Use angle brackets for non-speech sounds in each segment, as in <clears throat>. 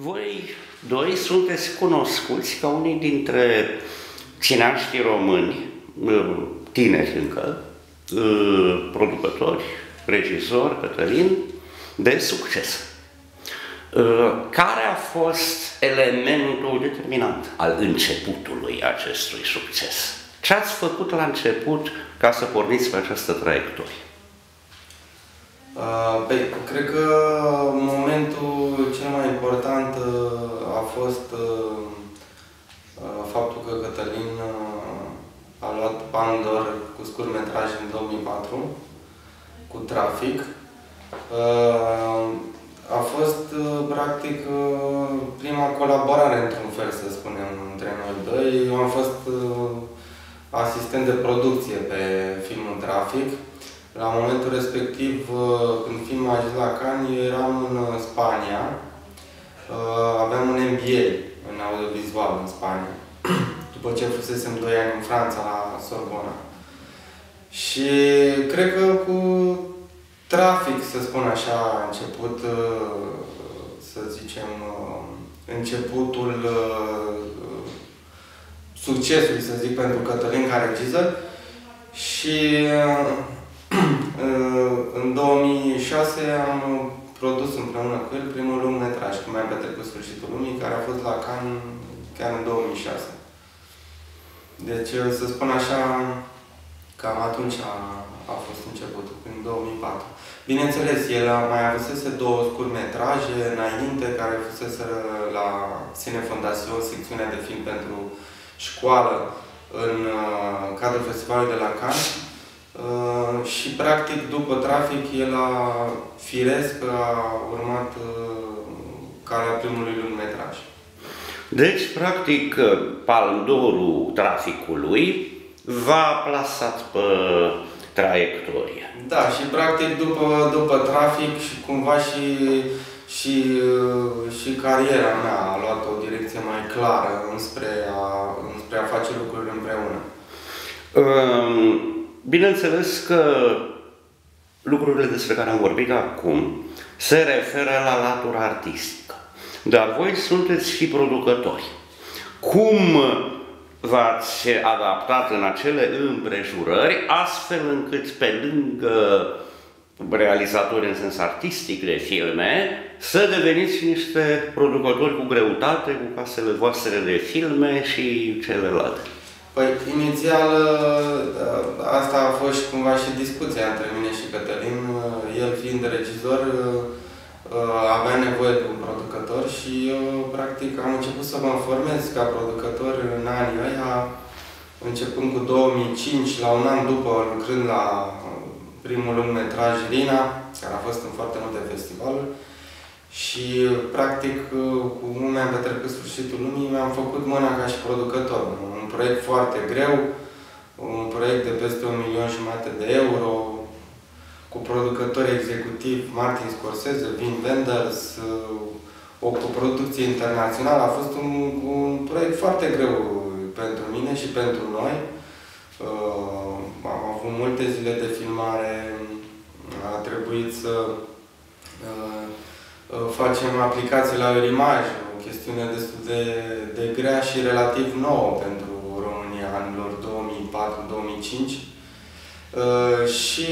Voi doi sunteți cunoscuți ca unii dintre cineaștii români, tineri încă, producători, regizori, Cătălin, de succes. Care a fost elementul determinant al începutului acestui succes? Ce ați făcut la început ca să porniți pe această traiectorie? Păi, cred că momentul cel mai important uh, a fost uh, uh, faptul că Cătălin a luat Pandor cu scurtmetraj în 2004 cu trafic. A fost practic prima colaborare într-un fel, să spunem, între noi doi. Eu am fost asistent de producție pe filmul Trafic la momentul respectiv, uh, când filmul a ajuns la Cannes, eu eram în uh, Spania. Uh, aveam un MBA în audiovizual în Spania. <clears throat> După ce fusesem 2 ani în Franța, la Sorbona. Și cred că cu trafic, să spun așa, a început, să zicem, începutul succesului, să zic, pentru Cătălin ca regizor. Și <clears throat> în 2006 am produs împreună cu el primul lung metraj, cum mai am petrecut sfârșitul lumii, care a fost la Cannes chiar în 2006. Deci, să spun așa, cam atunci a, a fost începutul, în 2004. Bineînțeles, el mai avusese două scurtmetraje înainte, care fusese la Cine Fondațion, secțiunea de film pentru școală, în uh, cadrul festivalului de la Cannes. Uh, și practic după trafic el a firesc a urmat uh, calea primului lungmetraj. Deci, practic, uh, palmdorul traficului v-a plasat pe traiectorie. Da, și practic după, după trafic și cumva și, și, și cariera mea a luat o direcție mai clară înspre a, înspre a face lucruri împreună. Um Bineînțeles că lucrurile despre care am vorbit acum se referă la latura artistică. Dar voi sunteți și producători. Cum v-ați adaptat în acele împrejurări, astfel încât pe lângă realizatori în sens artistic de filme, să deveniți niște producători cu greutate, cu casele voastre de filme și celelalte. Păi, inițial, ă, asta a fost cumva și discuția între mine și Cătălin. El fiind regizor, ă, avea nevoie de un producător și eu, practic, am început să mă formez ca producător în anii ăia, începând cu 2005, la un an după, lucrând la primul lung metraj Rina, care a fost în foarte multe festivaluri. Și, practic, cu mi-am petrecut sfârșitul lumii, mi-am făcut mâna ca și producător. Un proiect foarte greu, un proiect de peste un milion jumate de euro, cu producători executivi Martin Scorsese, Vin Wenders, o coproducție internațională. A fost un, un proiect foarte greu pentru mine și pentru noi. Uh, am avut multe zile de filmare, a trebuit să uh, Uh, facem aplicații la imaj, o chestiune destul de, de grea și relativ nouă pentru România anilor 2004-2005. Uh, și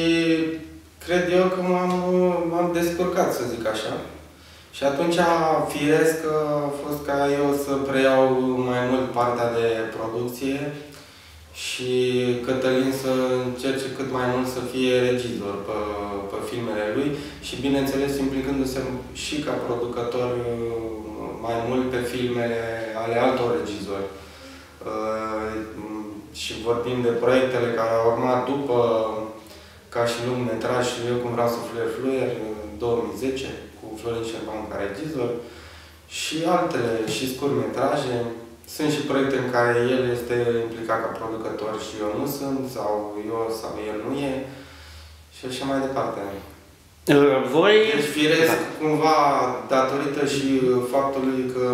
cred eu că m-am descurcat, să zic așa. Și atunci, firesc, a fost ca eu să preiau mai mult partea de producție și Cătălin să încerce cât mai mult să fie regizor pe, pe filmele lui și, bineînțeles, implicându-se și ca producător uh, mai mult pe filmele ale altor regizori. Uh, și vorbim de proiectele care au urmat după ca și lung metraj și eu cum vreau să fluier fluier în 2010 cu Florin Șerban ca regizor și altele, și scurt metraje. Sunt și proiecte în care el este implicat ca producător și eu nu sunt, sau eu sau el nu e, și așa mai departe. Uh, voi... Deci, firesc, da. cumva, datorită și faptului că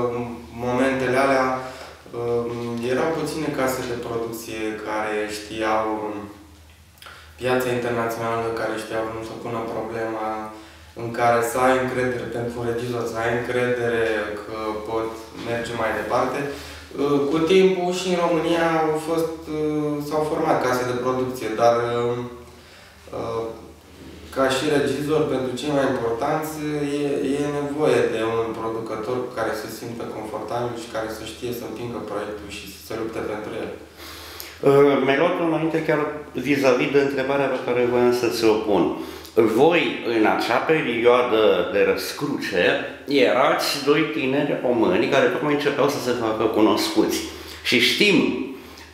momentele alea uh, erau puține case de producție care știau piața internațională, care știau cum să pună problema, în care să ai încredere pentru un regizor, să ai încredere că pot merge mai departe. Uh, cu timpul și în România au fost, uh, s-au format case de producție, dar uh, ca și regizor, pentru cei mai importanți, e, e nevoie de un producător care să simtă confortabil și care să știe să împingă proiectul și să se lupte pentru el. Mi-ai luat înainte chiar vis-a-vis -vis de întrebarea pe care voiam să ți-o pun. Voi, în acea perioadă de răscruce, erați doi tineri români care tocmai începeau să se facă cunoscuți. Și știm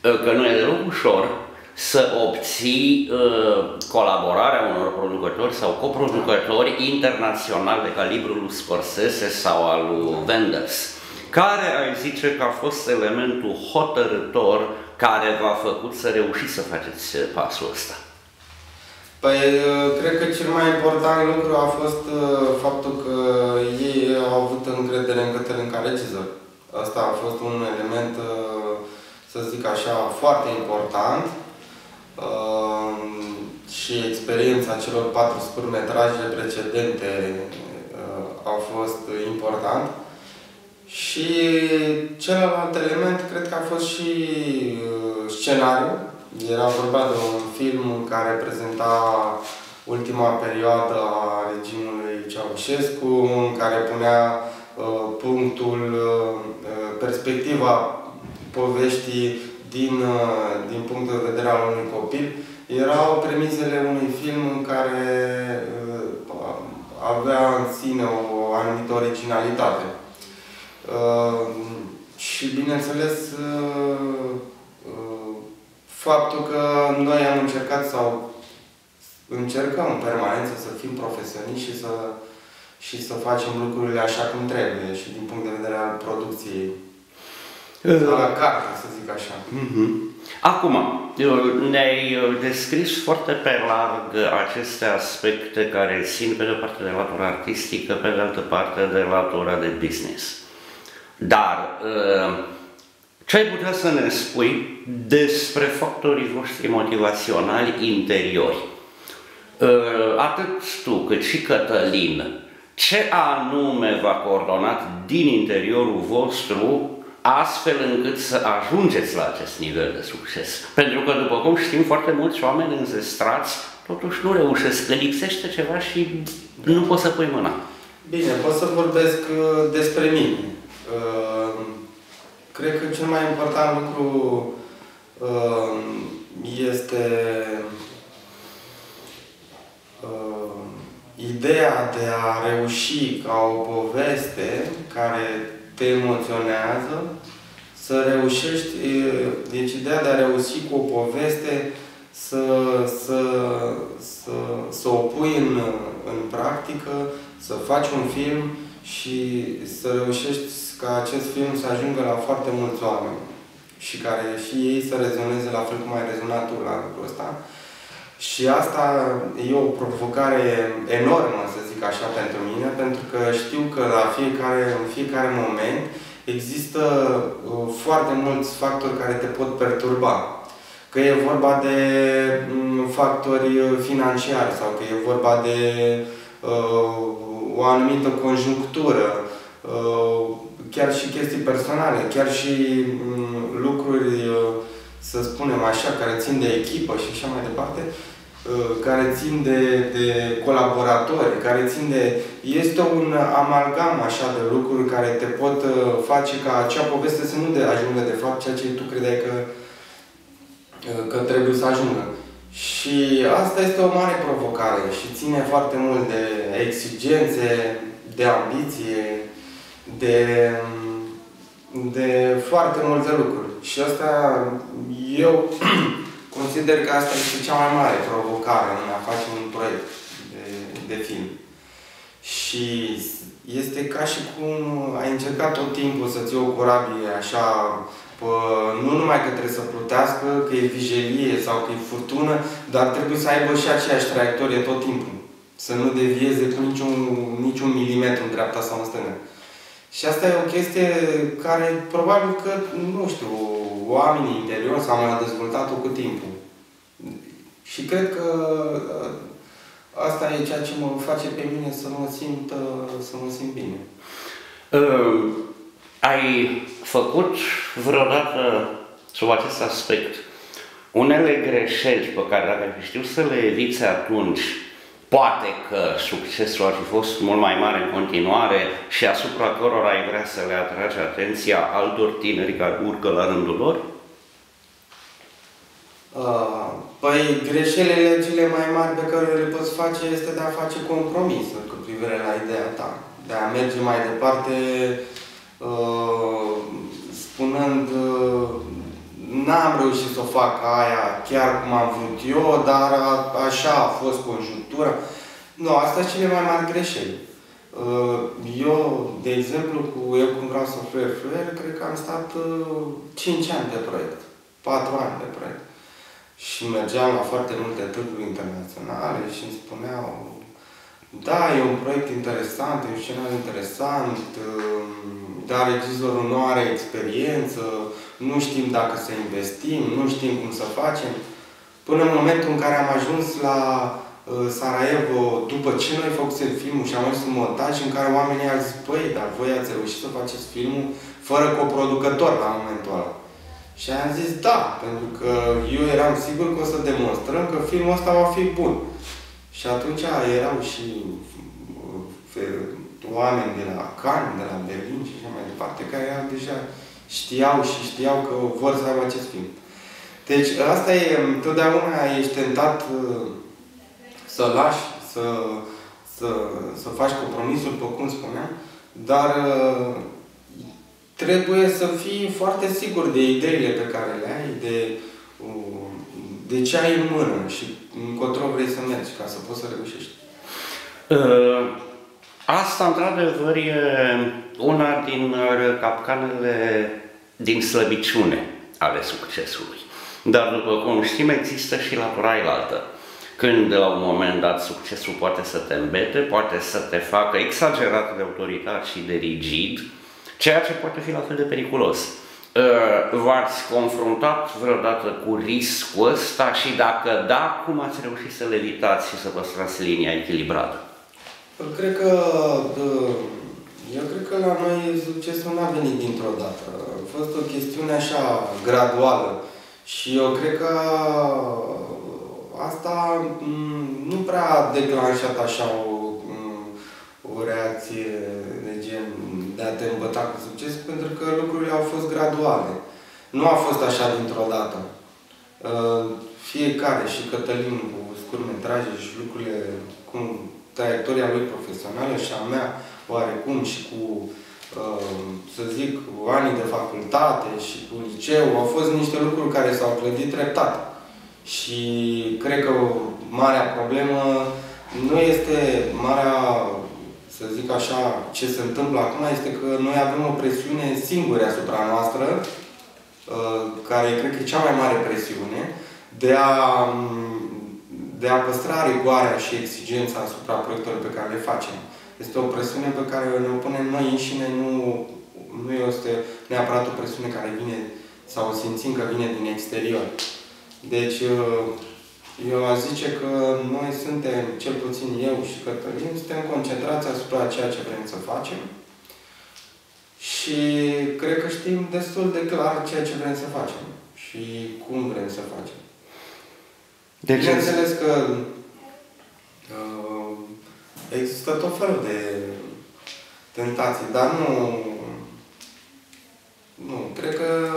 uh, că nu e deloc ușor să obții uh, colaborarea unor producători sau coproducători internaționali de calibrul lui Scorsese sau al lui Wenders. Care ai zice că a fost elementul hotărător care v-a făcut să reușiți să faceți pasul ăsta? Păi, uh, cred că cel mai important lucru a fost uh, faptul că ei au avut încredere în Cătălin ca regizor. Asta a fost un element, uh, să zic așa, foarte important și experiența celor patru scurtmetraje precedente au fost important. Și celălalt element cred că a fost și scenariul, era vorba de un film care prezenta ultima perioadă a regimului Ceaușescu, în care punea uh, punctul, uh, perspectiva poveștii din, uh, din punctul de vedere al unui copil. Erau premisele unui film în care uh, avea în sine o anumită originalitate. Uh, și, bineînțeles, uh, faptul că noi am încercat sau încercăm în permanență să fim profesioniști și să, și să facem lucrurile așa cum trebuie și din punct de vedere al producției. Uh. La carte, să zic așa. Uh-huh. Acum, ne-ai descris foarte pe larg aceste aspecte care țin pe de o parte de latura artistică, pe de altă parte de latura de business. Dar uh, ce ai putea să ne spui despre factorii voștri motivaționali interiori? Uh, atât tu cât și Cătălin, ce anume v-a coordonat din interiorul vostru astfel încât să ajungeți la acest nivel de succes? Pentru că, după cum știm, foarte mulți oameni înzestrați totuși nu reușesc, le lipsește ceva și nu poți să pui mâna. Bine, pot să vorbesc uh, despre mine. Uh, Cred că cel mai important lucru uh, este uh, ideea de a reuși ca o poveste care te emoționează, să reușești, deci ideea de a reuși cu o poveste să, să, să, să o pui în, în practică, să faci un film și să reușești ca acest film să ajungă la foarte mulți oameni și care și ei să rezoneze la fel cum ai rezonat tu la lucrul ăsta. Și asta e o provocare enormă, să zic așa, pentru mine, pentru că știu că la fiecare, în fiecare moment există uh, foarte mulți factori care te pot perturba. Că e vorba de mm, factori financiari sau că e vorba de uh, o anumită conjunctură, uh, chiar și chestii personale, chiar și mm, lucruri, uh, să spunem așa, care țin de echipă și așa mai departe, uh, care țin de, de colaboratori, care țin de... Este un amalgam așa de lucruri care te pot uh, face ca acea poveste să nu de ajungă de fapt ceea ce tu credeai că, că trebuie să ajungă. Și asta este o mare provocare și ține foarte mult de exigențe, de ambiție, de, de foarte multe lucruri. Și asta, eu <clears throat> consider că asta este cea mai mare provocare în a face un proiect de, de film. Și este ca și cum ai încercat tot timpul să-ți iei o corabie așa, pă, nu numai că trebuie să plutească, că e vijelie sau că e furtună, dar trebuie să aibă și aceeași traiectorie tot timpul. Să nu devieze cu niciun, niciun milimetru în dreapta sau în stânga. Și asta e o chestie care probabil că, nu știu, oamenii interior s-au mai dezvoltat-o cu timpul. Și cred că uh, asta e ceea ce mă face pe mine să mă simt, uh, să mă simt bine. Uh, ai făcut vreodată sub acest aspect unele greșeli pe care dacă ai știu să le eviți atunci, poate că succesul ar fi fost mult mai mare în continuare și asupra cărora ai vrea să le atrage atenția altor tineri care urcă la rândul lor? Uh, păi greșelile cele mai mari pe care le poți face este de a face compromisuri cu privire la ideea ta. De a merge mai departe uh, spunând uh, n-am reușit să o fac aia chiar cum am vrut eu, dar a, așa a fost conjunctura. Nu, asta sunt cele mai mari greșeli. Eu, de exemplu, cu Eu cum vreau să fluier, fluier, cred că am stat 5 ani de proiect, 4 ani de proiect. Și mergeam la foarte multe târguri internaționale și îmi spuneau da, e un proiect interesant, e un scenariu interesant, dar regizorul nu are experiență, nu știm dacă să investim, nu știm cum să facem. Până în momentul în care am ajuns la uh, Sarajevo, după ce noi făcusem filmul și am ajuns în montaj, în care oamenii au zis, păi, dar voi ați reușit să faceți filmul fără coproducător la momentul ăla. Și am zis da, pentru că eu eram sigur că o să demonstrăm că filmul ăsta va fi bun. Și atunci erau și uh, oameni de la Cannes, de la Berlin și așa mai departe, care erau deja știau și știau că vor să aibă acest film. Deci asta e, întotdeauna ești tentat uh, să lași, să, să, să faci compromisul, după cum spuneam, dar uh, trebuie să fii foarte sigur de ideile pe care le ai, de, uh, de ce ai în mână și încotro vrei să mergi ca să poți să reușești. Asta, într-adevăr, e una din capcanele din slăbiciune ale succesului. Dar, după cum știm, există și latura ailaltă. Când, la un moment dat, succesul poate să te îmbete, poate să te facă exagerat de autoritar și de rigid, ceea ce poate fi la fel de periculos. Ă, v-ați confruntat vreodată cu riscul ăsta și dacă da, cum ați reușit să le evitați și să păstrați linia echilibrată? Cred că, eu cred că la noi succesul n-a venit dintr-o dată. A fost o chestiune așa graduală. Și eu cred că asta nu prea a declanșat așa o, o reacție de gen de a te îmbăta cu succes, pentru că lucrurile au fost graduale. Nu a fost așa dintr-o dată. Fiecare, și Cătălin cu scurtmetraje și lucrurile cum traiectoria lui profesională și a mea oarecum și cu, uh, să zic, anii de facultate și cu liceu, au fost niște lucruri care s-au clădit treptat. Și cred că marea problemă nu este marea, să zic așa, ce se întâmplă acum, este că noi avem o presiune singură asupra noastră, uh, care cred că e cea mai mare presiune, de a de a păstra rigoarea și exigența asupra proiectelor pe care le facem. Este o presiune pe care ne o punem noi înșine, nu, nu este neapărat o presiune care vine sau o simțim că vine din exterior. Deci, uh, eu aș zice că noi suntem, cel puțin eu și Cătălin, suntem concentrați asupra ceea ce vrem să facem și cred că știm destul de clar ceea ce vrem să facem și cum vrem să facem. De ce? Bineînțeles că uh, există tot felul de tentații, dar nu... Nu, cred că...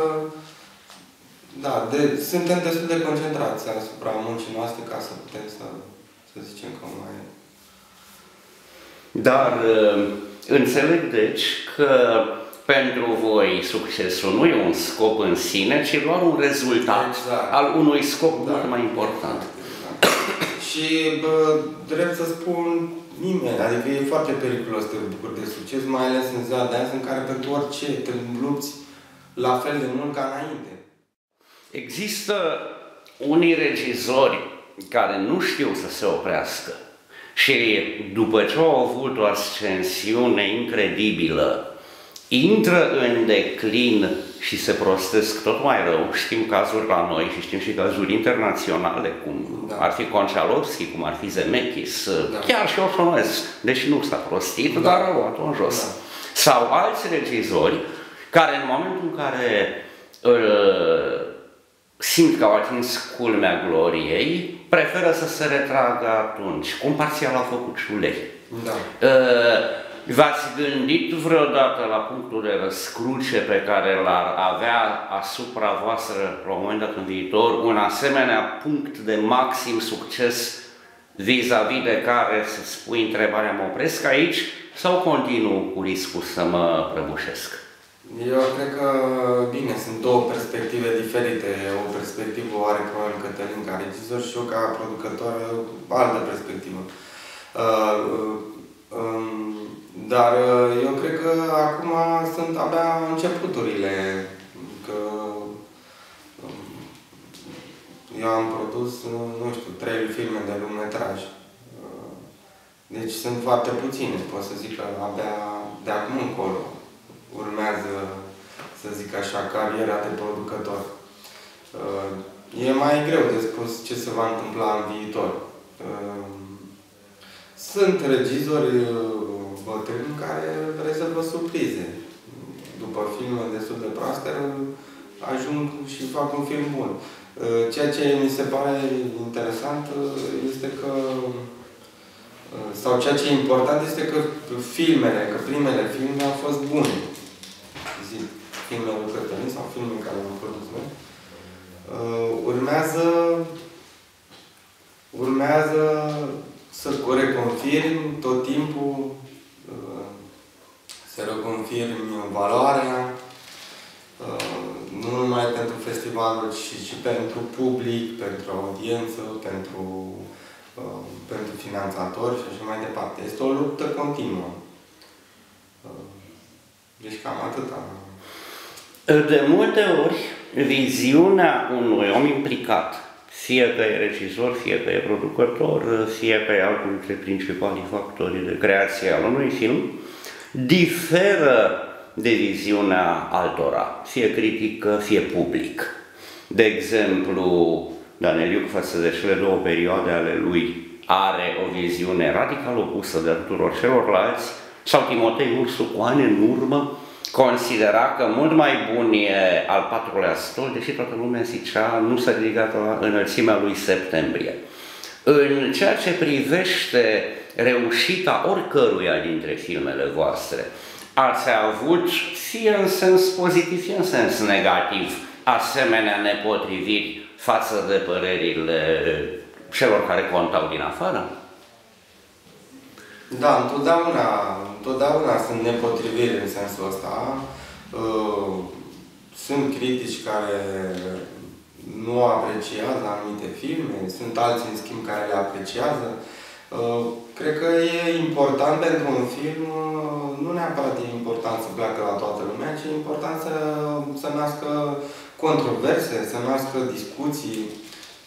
Da, de, suntem destul de concentrați asupra muncii noastre ca să putem să, să zicem că mai... Dar uh, înțeleg deci că pentru voi succesul nu e un scop în sine, ci doar un rezultat exact. al unui scop da. mult mai important. Da. <coughs> Și bă, drept să spun, nimeni, adică e foarte periculos să te bucuri de succes, mai ales în ziua de azi în care pentru orice te lupți la fel de mult ca înainte. Există unii regizori care nu știu să se oprească și după ce au avut o ascensiune incredibilă, intră în declin și se prostesc tot mai rău. Știm cazuri la noi și știm și cazuri internaționale, cum da. ar fi Conchalovski, cum ar fi Zemeckis, da. chiar și Orsonescu, deși nu s-a prostit, da. dar a luat în jos. Da. Sau alți regizori care în momentul în care uh, simt că au atins culmea gloriei, preferă să se retragă atunci, cum parțial a făcut Ciulei. Da. Uh, V-ați gândit vreodată la punctul de răscruce pe care l-ar avea asupra voastră la un moment dat în viitor, un asemenea punct de maxim succes vis-a-vis -vis de care să spui întrebarea mă opresc aici sau continuu cu riscul să mă prăbușesc? Eu cred că, bine, sunt două perspective diferite. O perspectivă are probabil Cătălin ca regizor și eu ca producător altă perspectivă. Uh, uh, dar uh, eu cred că acum sunt abia începuturile. Că um, eu am produs, nu știu, trei filme de lungmetraj. Uh, deci sunt foarte puține, pot să zic că abia de acum încolo urmează, să zic așa, cariera de producător. Uh, e mai greu de spus ce se va întâmpla în viitor. Sunt regizori bătrâni care rezolvă surprize. După filme destul de proaste, ajung și fac un film bun. Uh, ceea ce mi se pare interesant uh, este că uh, sau ceea ce e important este că filmele, că primele filme au fost bune. Zic, filmele lui Cătălin sau filme care au produs noi. Urmează urmează să reconfirm tot timpul să reconfirmi valoarea, uh, nu numai pentru festivalul, ci și pentru public, pentru audiență, pentru, uh, pentru finanțatori și așa mai departe. Este o luptă continuă. Uh, deci cam atâta. De multe ori, viziunea unui om implicat, fie că e regizor, fie că e producător, fie că e altul dintre principalii factori de creație al unui film, diferă de viziunea altora, fie critică, fie public. De exemplu, Daniel Iuc față de cele două perioade ale lui are o viziune radical opusă de tuturor celorlalți, sau Timotei Ursu cu ani în urmă considera că mult mai bun e al patrulea stol, deși toată lumea zicea nu s-a ridicat la înălțimea lui septembrie. În ceea ce privește reușita oricăruia dintre filmele voastre, ați avut, fie în sens pozitiv, fie în sens negativ, asemenea nepotriviri față de părerile celor care contau din afară? Da, întotdeauna, întotdeauna sunt nepotriviri în sensul ăsta. Uh, sunt critici care nu apreciază anumite filme, sunt alții, în schimb, care le apreciază. Uh, cred că e important pentru un film, uh, nu neapărat e important să pleacă la toată lumea, ci e important să, să nască controverse, să nască discuții.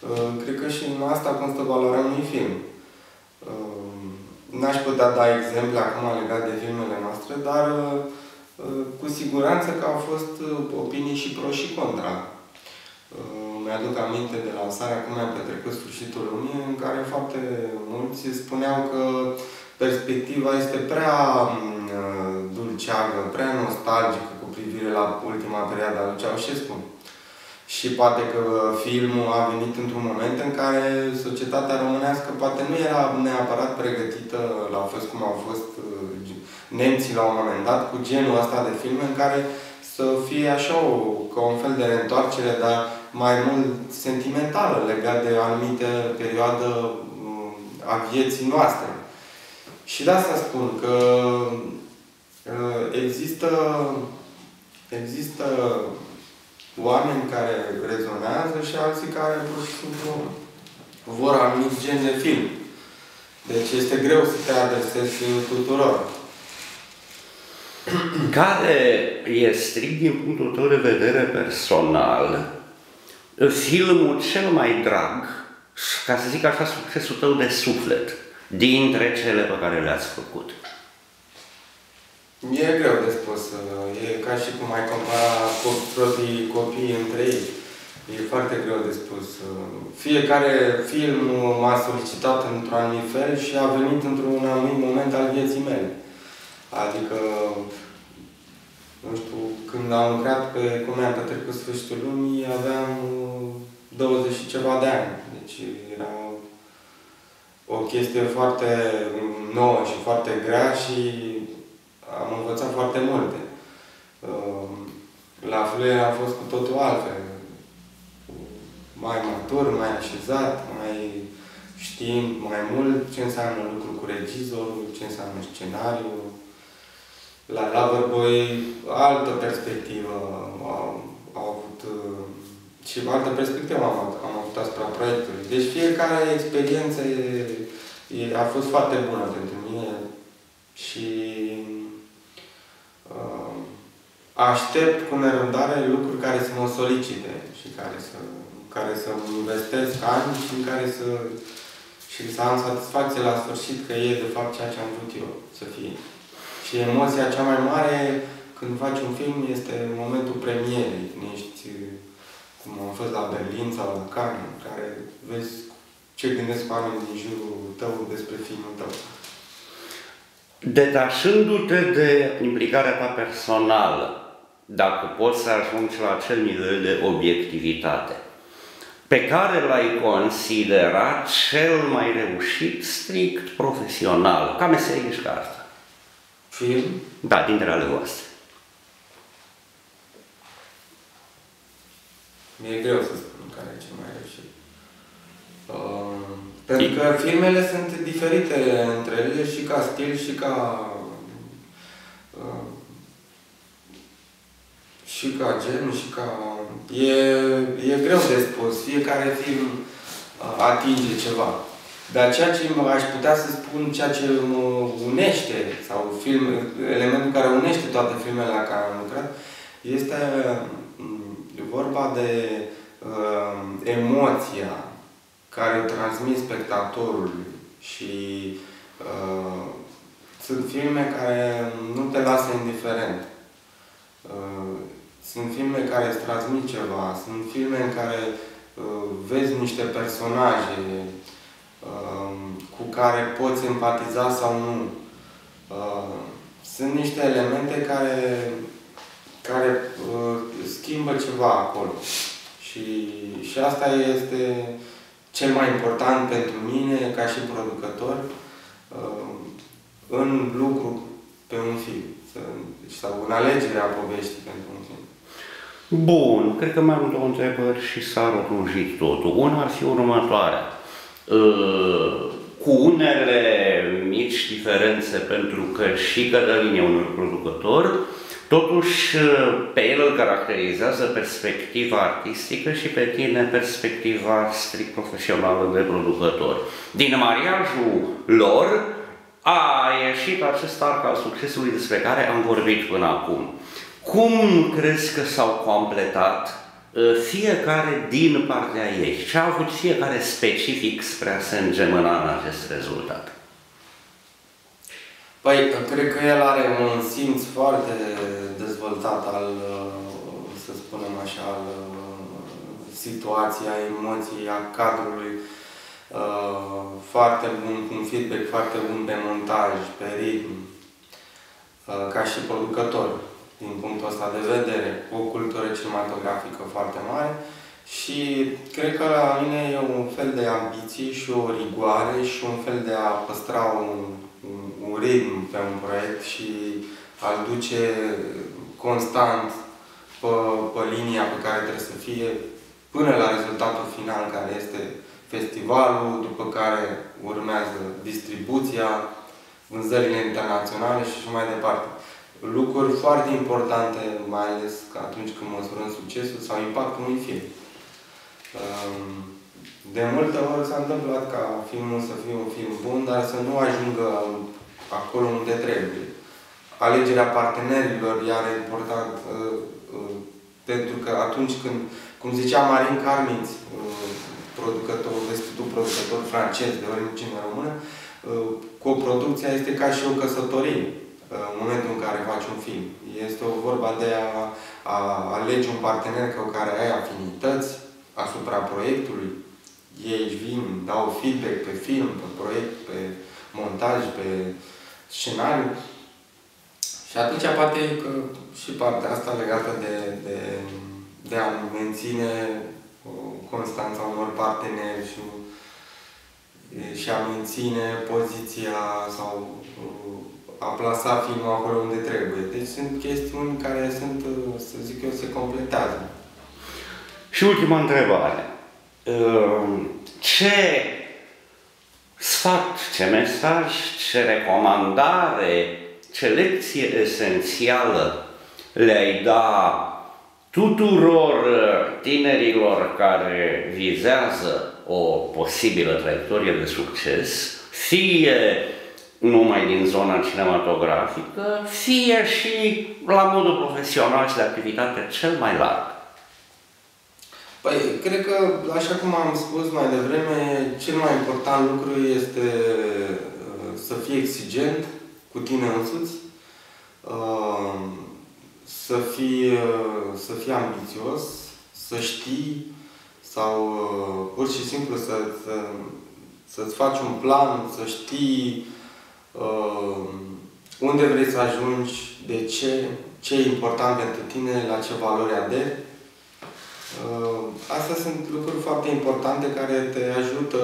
Uh, cred că și în asta constă valoarea unui film. N-aș putea da exemple acum legat de filmele noastre, dar cu siguranță că au fost opinii și pro și contra mi-aduc aminte de lansarea cum a petrecut sfârșitul lumii, în care foarte mulți spuneau că perspectiva este prea mm, dulceagă, prea nostalgică cu privire la ultima perioadă a lui Ceaușescu. Și poate că filmul a venit într-un moment în care societatea românească poate nu era neapărat pregătită la fost cum au fost uh, nemții la un moment dat, cu genul ăsta de filme în care să fie așa o, ca un fel de reîntoarcere, dar mai mult sentimentală legat de o anumită perioadă mm, a vieții noastre. Și de asta spun că există, există oameni care rezonează și alții care pur și simplu vor anumit gen de film. Deci este greu să te adresezi tuturor. Care e strict din punctul tău de vedere personal filmul cel mai drag, ca să zic așa, succesul tău de suflet, dintre cele pe care le-ați făcut? E greu de spus. E ca și cum ai compara proprii copii între ei. E foarte greu de spus. Fiecare film m-a solicitat într-un anumit fel și a venit într-un anumit moment al vieții mele. Adică, nu știu, când am lucrat pe cum am petrecut sfârșitul lumii, aveam 20 și ceva de ani. Deci era o chestie foarte nouă și foarte grea și am învățat foarte multe. Ehm, la fel a fost cu totul altfel. Mai matur, mai așezat, mai știind mai mult ce înseamnă lucru cu regizorul, ce înseamnă scenariu. La Loverboy, altă perspectivă au, au avut și altă perspectivă am, am avut asupra proiectului. Deci fiecare experiență e, e, a fost foarte bună pentru mine și uh, aștept cu nerăbdare lucruri care să mă solicite și care să, care să investesc ani și în care să și să am satisfacție la sfârșit că e de fapt ceea ce am vrut eu să fie. Și emoția cea mai mare când faci un film este momentul premierei, când ești cum am fost la Berlin sau la Cannes, în care vezi ce gândesc oamenii din jurul tău despre filmul tău. Detașându-te de implicarea ta personală, dacă poți să ajungi la acel nivel de obiectivitate, pe care l-ai considerat cel mai reușit strict profesional, ca meserie și ca asta? Film? Da, dintre ale voastre. Mi-e greu să spun care e cel mai reușit. Uh, pentru că filmele sunt diferite între ele și ca stil și ca uh, și ca gen și ca... E, e greu de spus. Fiecare film uh, atinge ceva. Dar ceea ce aș putea să spun, ceea ce mă unește, sau film, elementul care unește toate filmele la care am lucrat, este um, vorba de uh, emoția care îl transmit spectatorului și uh, sunt filme care nu te lasă indiferent. Uh, sunt filme care îți transmit ceva, sunt filme în care uh, vezi niște personaje uh, cu care poți empatiza sau nu. Uh, sunt niște elemente care, care uh, schimbă ceva acolo. Și, și asta este cel mai important pentru mine, ca și producător, uh, în lucru pe un film. Sau în alegerea poveștii pentru un film. Bun, cred că mai am două întrebări și s-a rotunjit totul. Una ar fi următoarea. Uh, cu unele mici diferențe, pentru că și Cătălin e un producător, Totuși, pe el îl caracterizează perspectiva artistică și pe tine perspectiva strict profesională de producător. Din mariajul lor a ieșit acest arc al succesului despre care am vorbit până acum. Cum crezi că s-au completat ă, fiecare din partea ei? Ce a avut fiecare specific spre a se îngemâna în acest rezultat? Păi, cred că el are un simț foarte dezvoltat al, să spunem așa, al situației, a emoției, a cadrului uh, foarte bun, cu un feedback foarte bun pe montaj, pe ritm, uh, ca și producător, din punctul ăsta de vedere, cu o cultură cinematografică foarte mare și cred că la mine e un fel de ambiție și o rigoare și un fel de a păstra un un ritm pe un proiect și al duce constant pe, pe linia pe care trebuie să fie până la rezultatul final care este festivalul, după care urmează distribuția, vânzările internaționale și așa mai departe. Lucruri foarte importante, mai ales atunci când măsurăm succesul sau impactul unui film. Um, de multe ori s-a întâmplat ca filmul să fie un film bun, dar să nu ajungă acolo unde trebuie. Alegerea partenerilor iar e important uh, uh, pentru că atunci când, cum zicea Marin Carminț, uh, producător, vestitul producător francez de origine română, uh, coproducția este ca și o căsătorie. În momentul în care faci un film. Este o vorba de a, a alege un partener cu care ai afinități asupra proiectului. Ei își vin, dau feedback pe film, pe proiect, pe montaj, pe scenariu. Și atunci poate că și partea asta legată de, de, de a menține constanța unor parteneri și, și a menține poziția sau a plasa filmul acolo unde trebuie. Deci sunt chestiuni care sunt, să zic eu, se completează. Și ultima întrebare. Ce sfat, ce mesaj, ce recomandare, ce lecție esențială le-ai da tuturor tinerilor care vizează o posibilă traiectorie de succes, fie numai din zona cinematografică, fie și la modul profesional și de activitate cel mai larg. Păi, cred că, așa cum am spus mai devreme, cel mai important lucru este uh, să fii exigent cu tine însuți, uh, să fii, uh, să fii ambițios, să știi sau pur și simplu să, să, să-ți faci un plan, să știi unde vrei să ajungi, de ce, ce e important pentru tine, la ce valori aderi Uh, astea sunt lucruri foarte importante care te ajută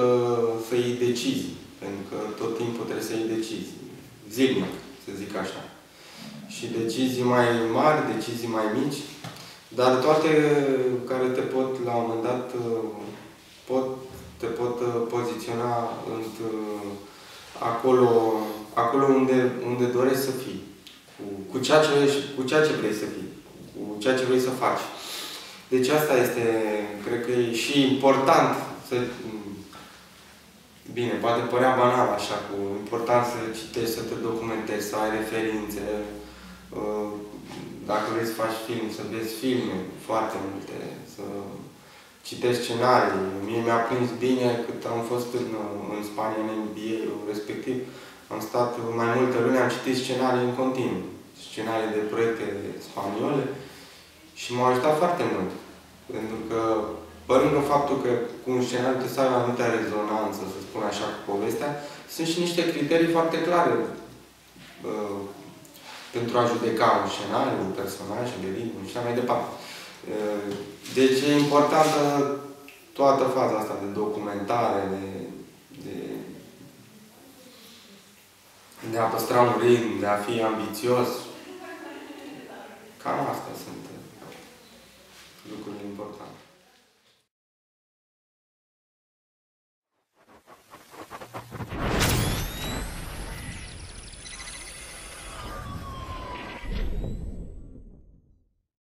să iei decizii. Pentru că tot timpul trebuie să iei decizii. Zilnic, să zic așa. Și decizii mai mari, decizii mai mici, dar toate care te pot, la un moment dat, uh, pot, te pot uh, poziționa în, acolo, acolo unde, unde dorești să fii. Cu, cu, ceea ce, cu ceea ce vrei să fii. Cu ceea ce vrei să faci. Deci asta este, cred că e și important să... Bine, poate părea banal așa, cu important să citești, să te documentezi, să ai referințe. Uh, dacă vrei să faci film, să vezi filme foarte multe, să citești scenarii. Mie mi-a prins bine cât am fost în, în Spania, în MBA respectiv. Am stat mai multe luni, am citit scenarii în continuu. Scenarii de proiecte spaniole. Și m-a ajutat foarte mult. Pentru că, pe lângă faptul că cu un scenariu trebuie să ai mai multă rezonanță, să spun așa, cu povestea, sunt și niște criterii foarte clare uh, pentru a judeca un scenariu, un personaj, un ritm și așa mai departe. Uh, deci e importantă toată faza asta de documentare, de, de, de a păstra un ritm, de a fi ambițios. Cam astea sunt uh, lucrurile importante.